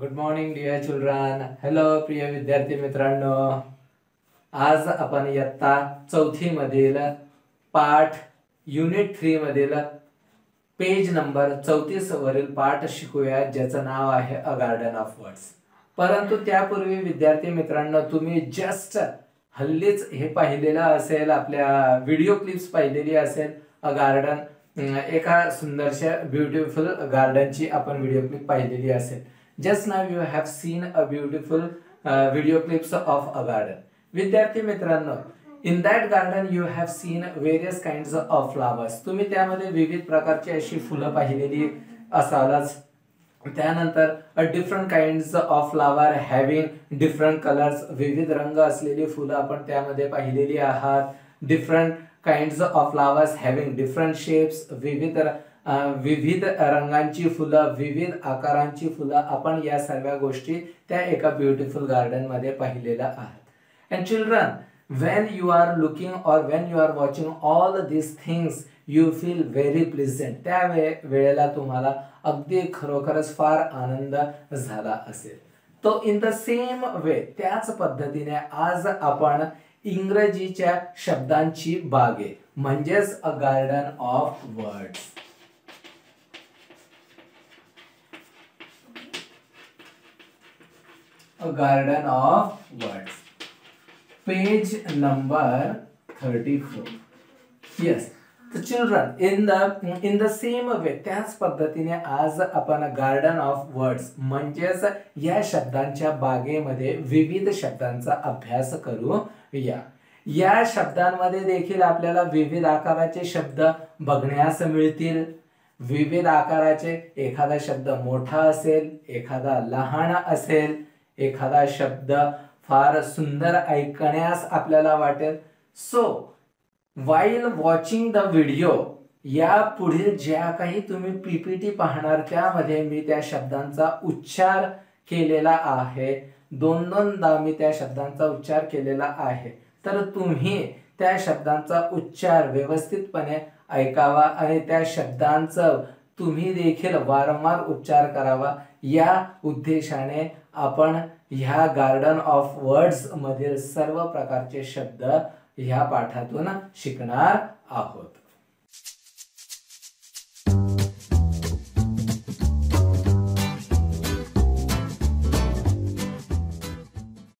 Good morning dear children hello प्रिय विद्यार्थी मित्रांनो. आज आपण इयत्ता चौथी मधील पाठ युनिट थ्री मधील पेज नंबर चौतीस वरील पाठ शिकूया ज्याचं नाव आहे अ गार्डन ऑफ वर्ड्स परंतु त्यापूर्वी विद्यार्थी मित्रांनो तुम्ही जस्ट हल्लीच हे पाहिलेलं असेल आपल्या व्हिडिओ क्लिप्स पाहिलेली असेल अ गार्डन एका सुंदरशा ब्युटिफुल गार्डनची आपण व्हिडिओ क्लिप पाहिलेली असेल. Just now you have seen a beautiful video clips of a garden विद्यार्थी मित्रांनो in that garden you have seen various kind of flowers तुम्ही त्यामध्ये विविध प्रकारची अशी फुलं पाहिलेली असालच. त्यानंतर a different kind of flower having different colours विविध रंग असलेली फुलं आपण त्यामध्ये पाहिलेली आहात. Different kind of flowers having different shapes विविध विविध रंगांची फुलं विविध आकारांची फुलं आपण या सर्व गोष्टी त्या एका ब्युटिफुल गार्डनमध्ये पाहिलेल्या आहात. And children when you are looking or when you are watching all this things you feel very pleasant त्या वेळेला तुम्हाला अगदी खरोखरच फार आनंद झाला असेल. तो इन द सेम वे त्याच पद्धतीने आज आपण इंग्रजीच्या शब्दांची बागे म्हणजेच a garden of words a garden of words page number thirty four yes children in the in the same way त्याच पद्धतीने आज आपण गार्डन ऑफ वर्ड्स म्हणजेच या शब्दांच्या बागेमध्ये विविध शब्दांचा अभ्यास करू या या शब्दांमध्ये देखील आपल्याला विविध आकाराचे शब्द बघण्यास मिळतील. विविध आकाराचे एखादा शब्द मोठा असेल एखादा लहान असेल एखादा शब्द फार सुंदर ऐकण्यास आपल्याला वाटेल. So while watching the video या पुढील ज्या काही तुम्ही पीपीटी पाहणार त्यामध्ये मी त्या शब्दांचा उच्चार केलेला आहे. दोन दोनदा मी त्या शब्दांचा उच्चार केलेला आहे. तर तुम्ही त्या शब्दांचा उच्चार व्यवस्थितपणे ऐकावा आणि त्या शब्दांचं तुम्ही देखील वारंवार उच्चार करावा. या उद्देशाने आपण ह्या गार्डन ऑफ वर्ड्स मधील सर्व प्रकारचे शब्द ह्या पाठातून शिकणार आहोत.